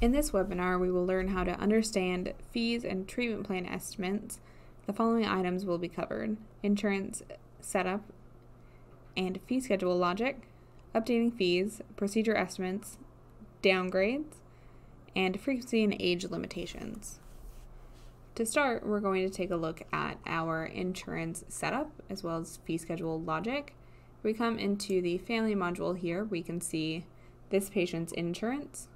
In this webinar, we will learn how to understand fees and treatment plan estimates. The following items will be covered insurance setup and fee schedule logic, updating fees, procedure estimates, downgrades, and frequency and age limitations. To start, we're going to take a look at our insurance setup as well as fee schedule logic. If we come into the family module here, we can see this patient's insurance.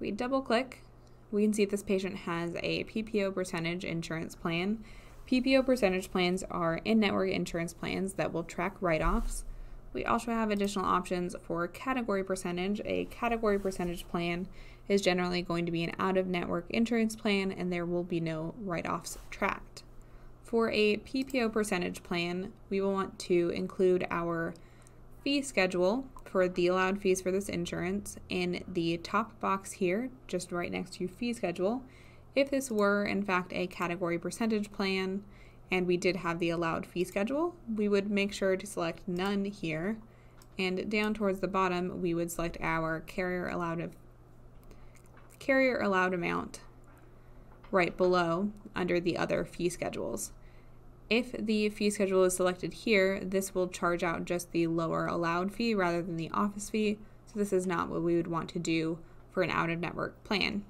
We double click, we can see this patient has a PPO percentage insurance plan. PPO percentage plans are in network insurance plans that will track write offs. We also have additional options for category percentage. A category percentage plan is generally going to be an out of network insurance plan and there will be no write offs tracked. For a PPO percentage plan, we will want to include our fee schedule for the allowed fees for this insurance in the top box here, just right next to fee schedule. If this were in fact a category percentage plan and we did have the allowed fee schedule, we would make sure to select none here. And down towards the bottom, we would select our carrier allowed carrier allowed amount right below under the other fee schedules. If the fee schedule is selected here, this will charge out just the lower allowed fee rather than the office fee, so this is not what we would want to do for an out-of-network plan.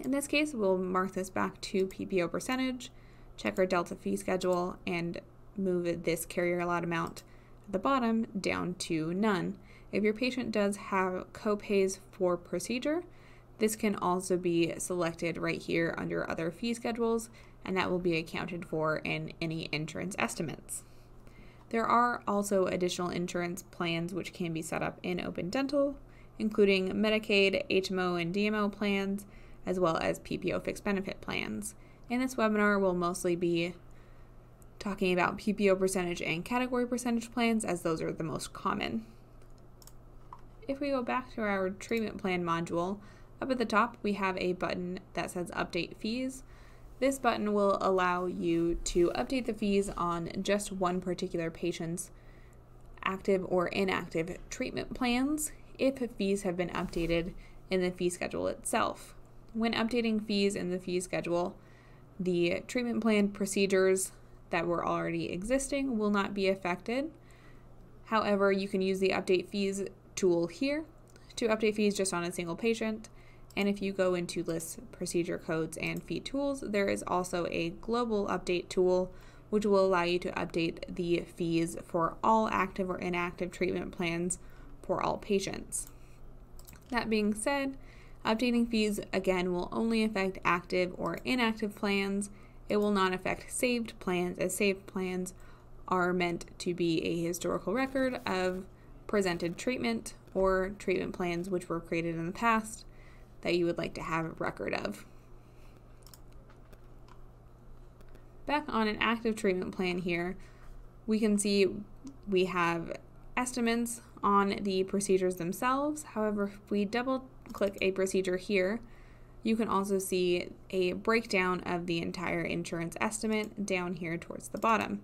In this case, we'll mark this back to PPO percentage, check our delta fee schedule, and move this carrier allowed amount at the bottom down to none. If your patient does have copays for procedure, this can also be selected right here under other fee schedules and that will be accounted for in any insurance estimates. There are also additional insurance plans which can be set up in Open Dental, including Medicaid, HMO, and DMO plans, as well as PPO fixed benefit plans. In this webinar, we'll mostly be talking about PPO percentage and category percentage plans, as those are the most common. If we go back to our treatment plan module, up at the top we have a button that says Update Fees. This button will allow you to update the fees on just one particular patient's active or inactive treatment plans if fees have been updated in the fee schedule itself. When updating fees in the fee schedule, the treatment plan procedures that were already existing will not be affected. However, you can use the update fees tool here to update fees just on a single patient and if you go into list procedure codes and fee tools, there is also a global update tool which will allow you to update the fees for all active or inactive treatment plans for all patients. That being said, updating fees again will only affect active or inactive plans. It will not affect saved plans, as saved plans are meant to be a historical record of presented treatment or treatment plans which were created in the past that you would like to have a record of. Back on an active treatment plan here, we can see we have estimates on the procedures themselves. However, if we double click a procedure here, you can also see a breakdown of the entire insurance estimate down here towards the bottom.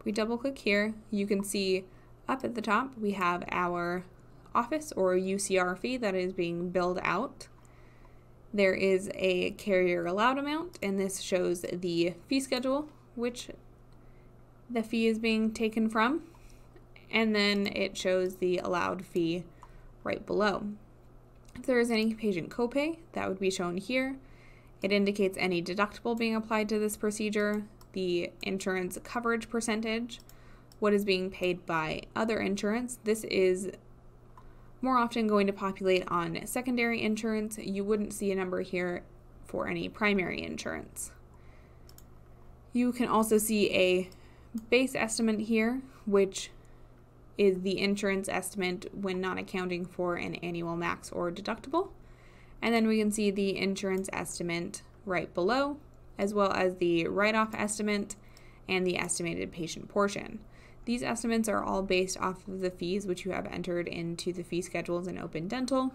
If we double click here, you can see up at the top we have our office or UCR fee that is being billed out. There is a carrier allowed amount, and this shows the fee schedule, which the fee is being taken from, and then it shows the allowed fee right below. If there is any patient copay, that would be shown here. It indicates any deductible being applied to this procedure, the insurance coverage percentage, what is being paid by other insurance. This is more often going to populate on secondary insurance. You wouldn't see a number here for any primary insurance. You can also see a base estimate here, which is the insurance estimate when not accounting for an annual max or deductible. And then we can see the insurance estimate right below, as well as the write off estimate and the estimated patient portion. These estimates are all based off of the fees which you have entered into the fee schedules in Open Dental.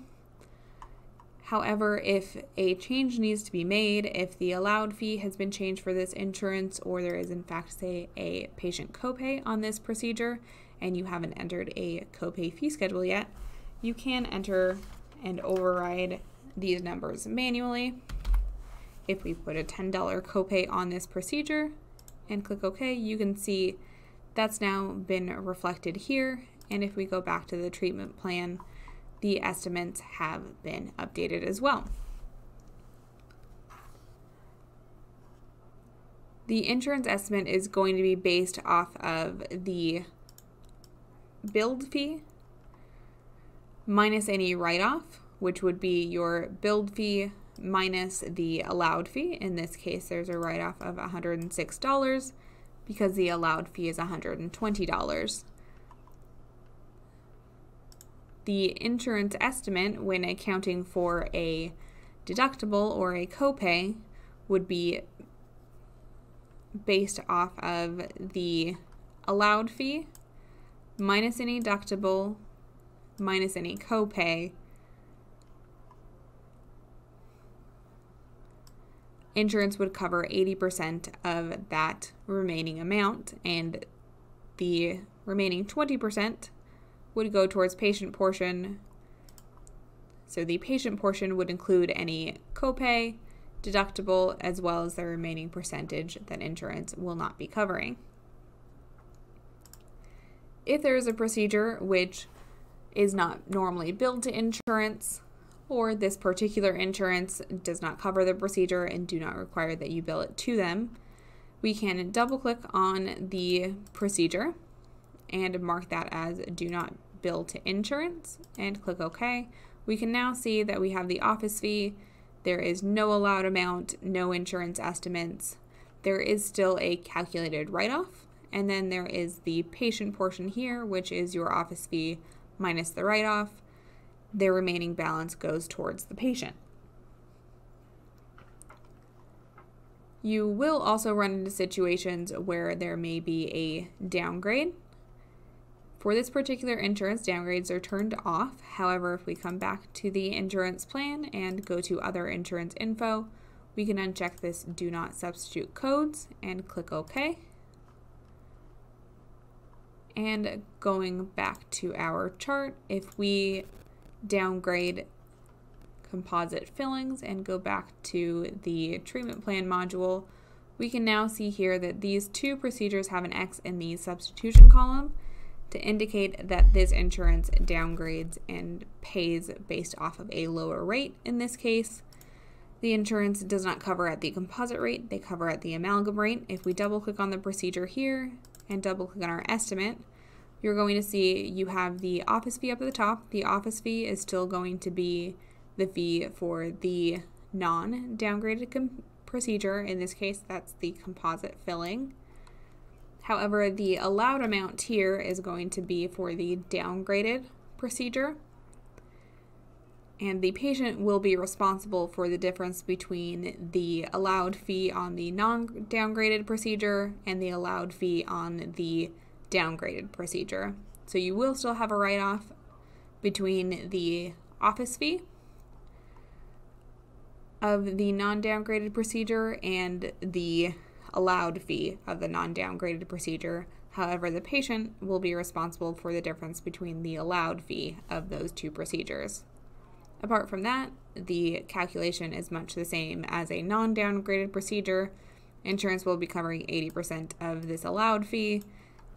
However, if a change needs to be made, if the allowed fee has been changed for this insurance, or there is in fact, say, a patient copay on this procedure, and you haven't entered a copay fee schedule yet, you can enter and override these numbers manually. If we put a $10 copay on this procedure and click OK, you can see that's now been reflected here. And if we go back to the treatment plan, the estimates have been updated as well. The insurance estimate is going to be based off of the billed fee minus any write off, which would be your billed fee minus the allowed fee. In this case, there's a write off of $106 because the allowed fee is $120. The insurance estimate, when accounting for a deductible or a copay, would be based off of the allowed fee minus any deductible minus any copay. Insurance would cover 80% of that remaining amount, and the remaining 20% would go towards patient portion. So the patient portion would include any copay, deductible, as well as the remaining percentage that insurance will not be covering. If there is a procedure which is not normally billed to insurance, or this particular insurance does not cover the procedure and do not require that you bill it to them, we can double click on the procedure and mark that as do not bill to insurance and click OK. We can now see that we have the office fee. There is no allowed amount, no insurance estimates. There is still a calculated write off. And then there is the patient portion here, which is your office fee minus the write off, their remaining balance goes towards the patient. You will also run into situations where there may be a downgrade. For this particular insurance, downgrades are turned off. However, if we come back to the insurance plan and go to other insurance info, we can uncheck this do not substitute codes and click OK. And going back to our chart, if we downgrade composite fillings and go back to the treatment plan module, we can now see here that these two procedures have an X in the substitution column to indicate that this insurance downgrades and pays based off of a lower rate in this case. The insurance does not cover at the composite rate, they cover at the amalgam rate. If we double click on the procedure here and double click on our estimate, you're going to see you have the office fee up at the top. The office fee is still going to be the fee for the non downgraded procedure. In this case, that's the composite filling. However, the allowed amount here is going to be for the downgraded procedure. And the patient will be responsible for the difference between the allowed fee on the non downgraded procedure and the allowed fee on the downgraded procedure. So you will still have a write off between the office fee of the non downgraded procedure and the allowed fee of the non downgraded procedure. However, the patient will be responsible for the difference between the allowed fee of those two procedures. Apart from that, the calculation is much the same as a non downgraded procedure. Insurance will be covering 80% of this allowed fee,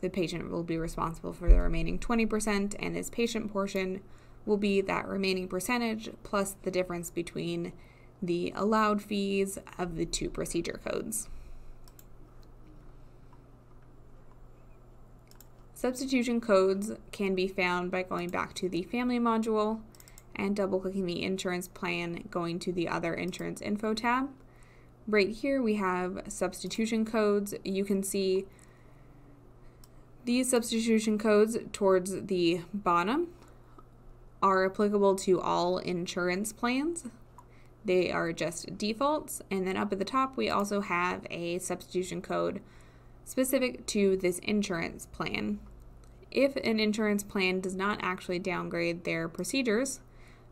the patient will be responsible for the remaining 20%, and his patient portion will be that remaining percentage plus the difference between the allowed fees of the two procedure codes. Substitution codes can be found by going back to the family module and double clicking the insurance plan, going to the other insurance info tab. Right here we have substitution codes. You can see these substitution codes towards the bottom are applicable to all insurance plans. They are just defaults. And then up at the top, we also have a substitution code specific to this insurance plan. If an insurance plan does not actually downgrade their procedures,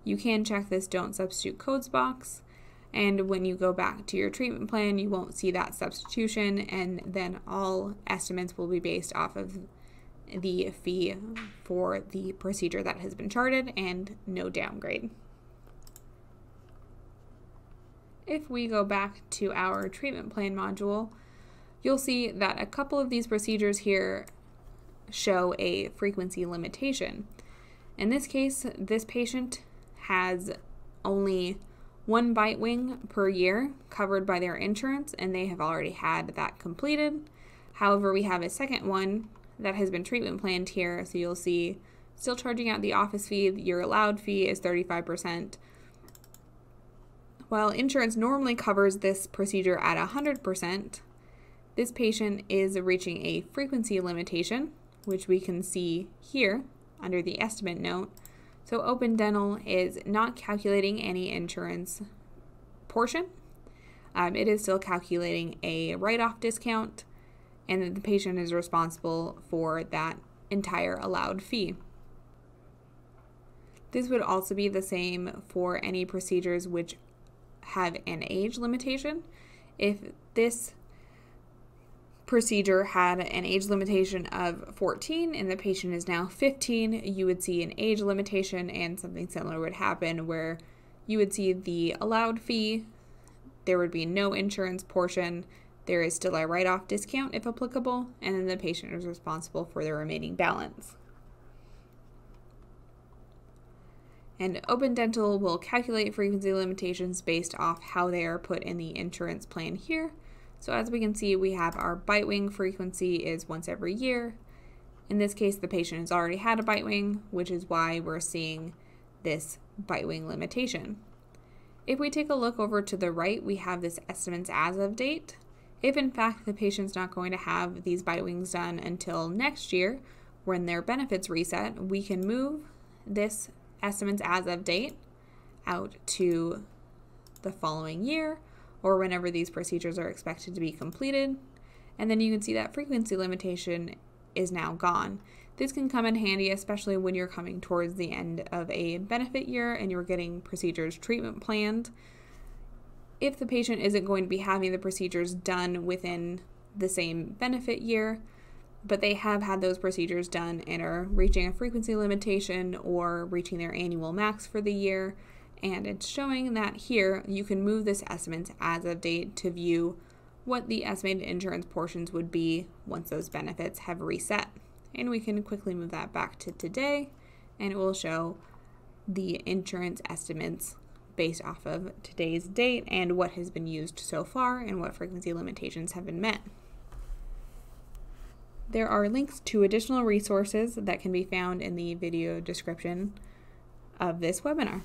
you can check this Don't Substitute Codes box and when you go back to your treatment plan, you won't see that substitution, and then all estimates will be based off of the fee for the procedure that has been charted and no downgrade. if we go back to our treatment plan module, you'll see that a couple of these procedures here show a frequency limitation. In this case, this patient has only one bite wing per year covered by their insurance, and they have already had that completed. However, we have a second one that has been treatment planned here, so you'll see still charging out the office fee. Your allowed fee is 35%. While insurance normally covers this procedure at 100%, this patient is reaching a frequency limitation, which we can see here under the estimate note. So Open Dental is not calculating any insurance portion. Um, it is still calculating a write-off discount, and the patient is responsible for that entire allowed fee. This would also be the same for any procedures which have an age limitation. If this procedure had an age limitation of 14 and the patient is now 15, you would see an age limitation and something similar would happen where you would see the allowed fee, there would be no insurance portion, there is still a write off discount if applicable, and then the patient is responsible for the remaining balance. And Open Dental will calculate frequency limitations based off how they are put in the insurance plan here. So as we can see, we have our bite wing frequency is once every year. In this case, the patient has already had a bite wing, which is why we're seeing this bite wing limitation. If we take a look over to the right, we have this estimates as of date. If in fact the patient's not going to have these bite wings done until next year, when their benefits reset, we can move this estimates as of date out to the following year or whenever these procedures are expected to be completed. And then you can see that frequency limitation is now gone. This can come in handy, especially when you're coming towards the end of a benefit year and you're getting procedures treatment planned. If the patient isn't going to be having the procedures done within the same benefit year, but they have had those procedures done and are reaching a frequency limitation or reaching their annual max for the year. And it's showing that here you can move this estimate as of date to view what the estimated insurance portions would be once those benefits have reset. And we can quickly move that back to today and it will show the insurance estimates based off of today's date and what has been used so far and what frequency limitations have been met. There are links to additional resources that can be found in the video description of this webinar.